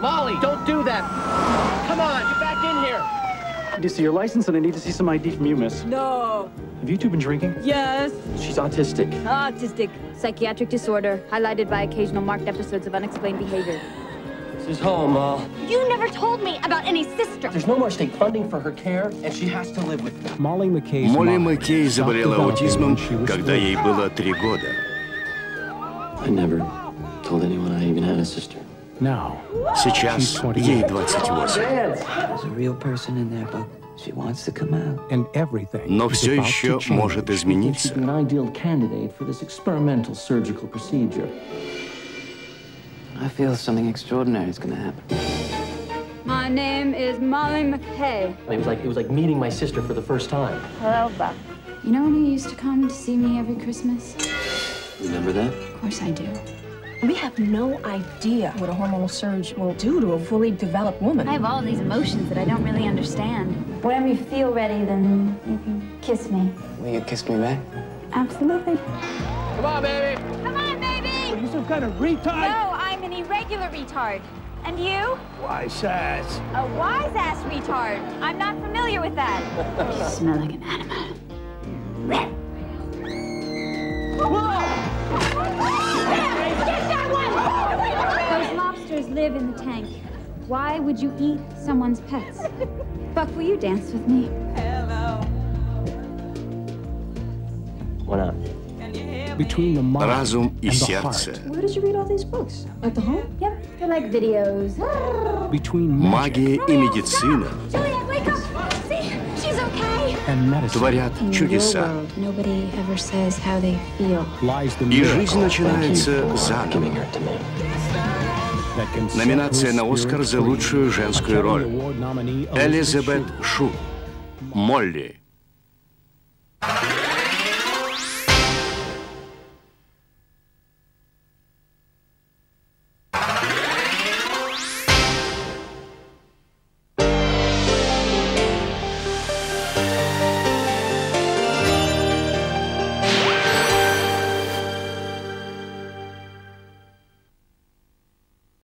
Molly, don't do that. Come on, get back in here. I need to see your license and I need to see some ID from you, miss. No. Have you two been drinking? Yes. She's autistic. Autistic. Psychiatric disorder, highlighted by occasional marked episodes of unexplained behavior. This is home, Ma. You never told me about any sister. There's no more state funding for her care, and she has to live with. Molly McKay's Molly McKay заболела аутизмом, когда ей было три года. I never told anyone I even had a sister. Now, Сейчас She's 28. ей 28. There's a real person in there, but she wants to come out. and everything Но is все about еще to change. может She'd be измениться. an ideal candidate for this experimental surgical procedure. I feel something extraordinary is gonna happen. My name is Molly McKay. It was like it was like meeting my sister for the first time. Hello, Buck. You know when you used to come to see me every Christmas? Remember that? Of course I do. We have no idea what a hormonal surge will do to a fully developed woman. I have all these emotions that I don't really understand. Whenever you feel ready, then you can kiss me. Will you kiss me back? Absolutely. Come on, baby. Come on, baby! Are you some kind of retard? No, I'm an irregular retard. And you? Wise ass. A wise ass retard. I'm not familiar with that. you smell like an animal. live in the tank. Why would you eat someone's pets? Buck, will you dance with me? Why not? Between the mind Разум и and the сердце. heart. Where did you read all these books? At the home? Yep, they're like videos. Between magic Магия и медицина Juliet, wake up! See, she's okay. and medicine творят чудеса. nobody ever says how they feel. lies the И жизнь miracle начинается For заново. Номинация на «Оскар» за лучшую женскую роль. Элизабет Шу. Молли. Молли.